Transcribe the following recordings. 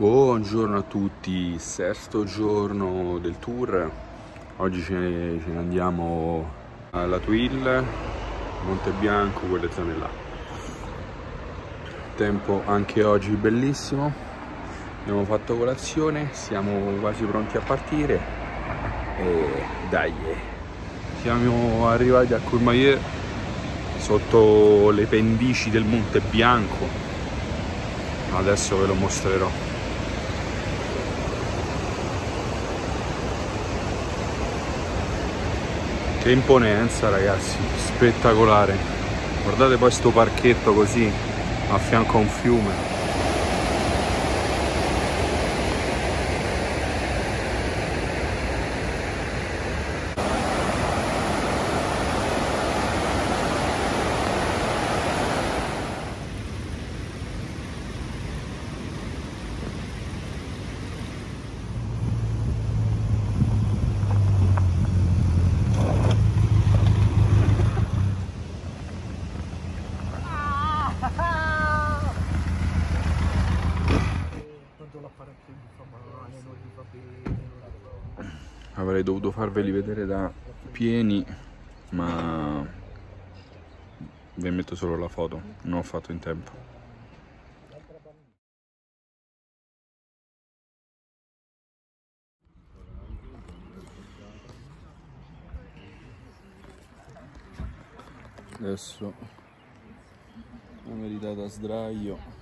Buongiorno a tutti, sesto giorno del tour. Oggi ce ne, ce ne andiamo alla Twill, Monte Bianco, quelle zone là. Tempo anche oggi bellissimo. Abbiamo fatto colazione, siamo quasi pronti a partire. E dai, siamo arrivati a Courmayeur sotto le pendici del Monte Bianco. Adesso ve lo mostrerò. Che imponenza ragazzi, spettacolare. Guardate poi sto parchetto così a fianco a un fiume. Avrei dovuto farveli vedere da pieni ma vi metto solo la foto. Non ho fatto in tempo. Adesso la meritata sdraio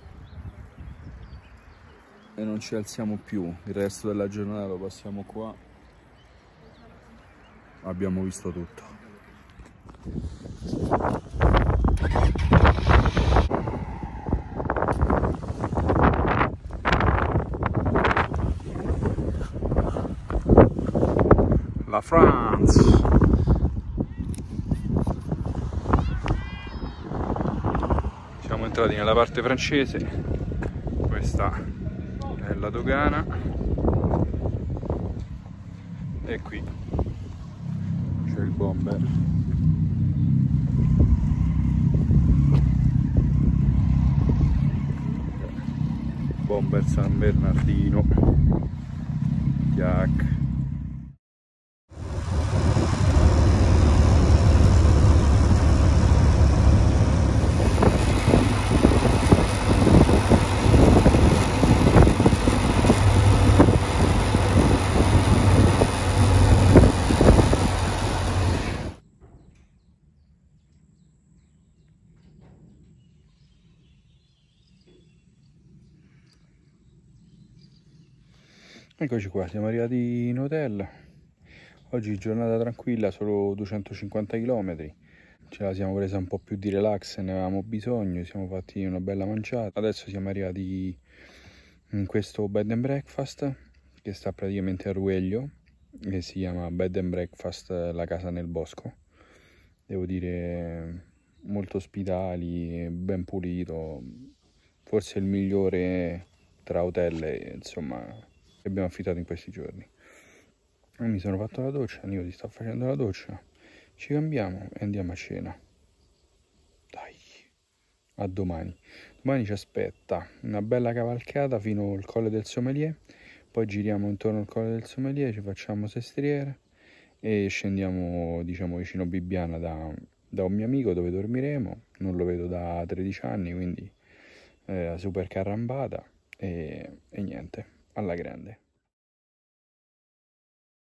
e non ci alziamo più. Il resto della giornata lo passiamo qua. Abbiamo visto tutto. La France. Siamo entrati nella parte francese. Questa è la dogana. E qui c'è il bomber. Bomber San Bernardino. Jack Eccoci qua, siamo arrivati in hotel. Oggi giornata tranquilla, solo 250 km. Ce la siamo presa un po' più di relax, ne avevamo bisogno, siamo fatti una bella mangiata. Adesso siamo arrivati in questo bed and breakfast che sta praticamente a Rueglio, che si chiama Bed and Breakfast La Casa nel Bosco. Devo dire molto ospitali, ben pulito, forse il migliore tra hotel, insomma che abbiamo affittato in questi giorni. Mi sono fatto la doccia, Nico ti sta facendo la doccia, ci cambiamo e andiamo a cena. Dai, a domani. Domani ci aspetta una bella cavalcata fino al colle del sommelier, poi giriamo intorno al colle del sommelier, ci facciamo sestriere e scendiamo diciamo vicino Bibbiana da, da un mio amico dove dormiremo, non lo vedo da 13 anni quindi eh, super carambata e, e niente alla grande.